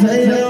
Say no.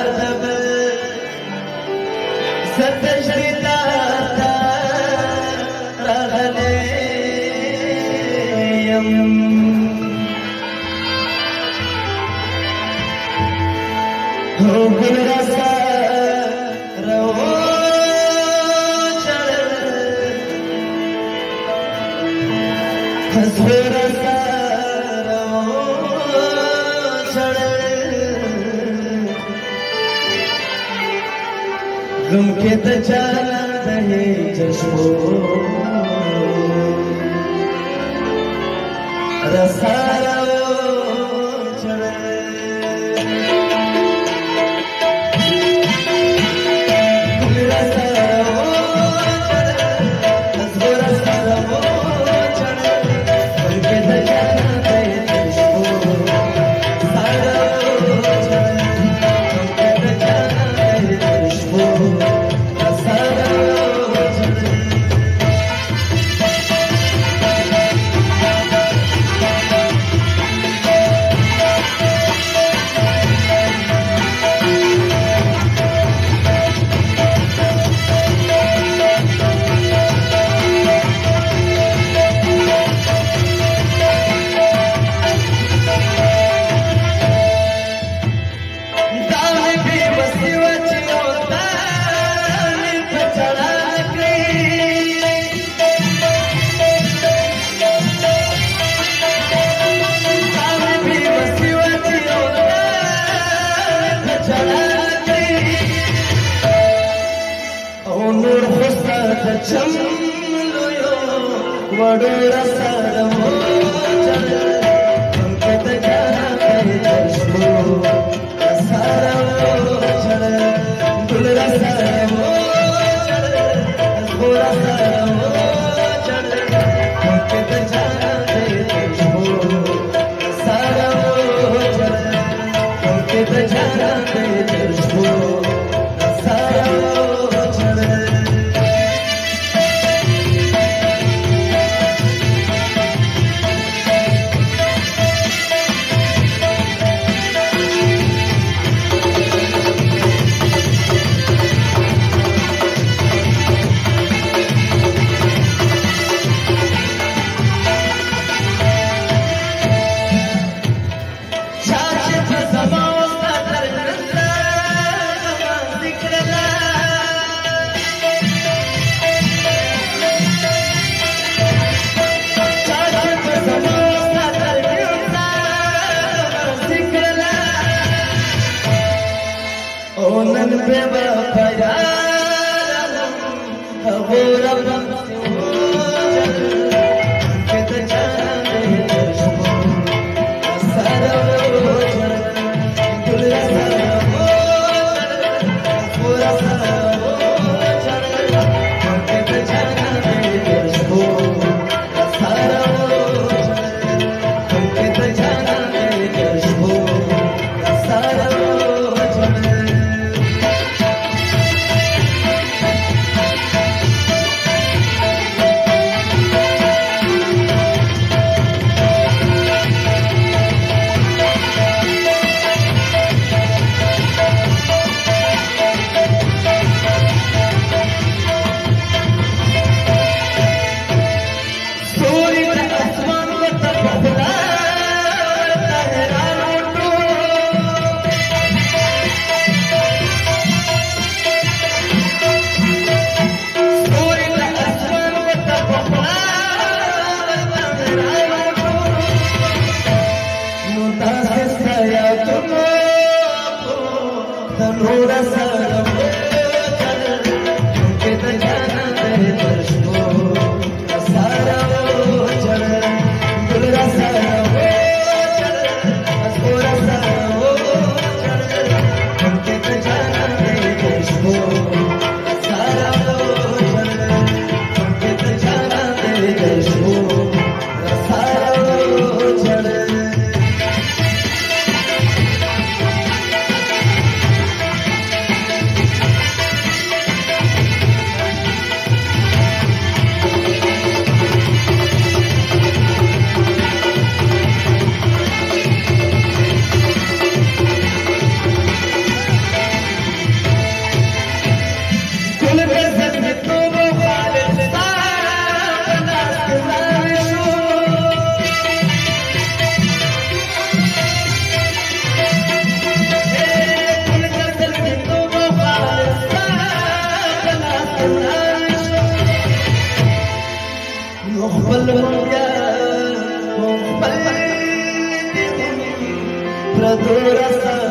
रो रमे त चवो रसा जन्म लो वड़ो रसदमो بما ستيا تو کو تنورا Pra tu razão